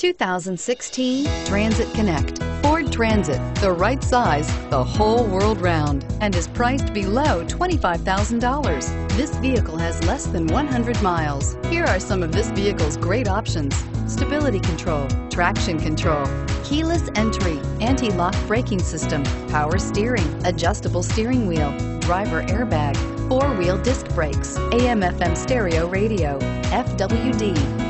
2016 Transit Connect. Ford Transit, the right size the whole world round and is priced below $25,000. This vehicle has less than 100 miles. Here are some of this vehicle's great options. Stability control, traction control, keyless entry, anti-lock braking system, power steering, adjustable steering wheel, driver airbag, four-wheel disc brakes, AM FM stereo radio, FWD.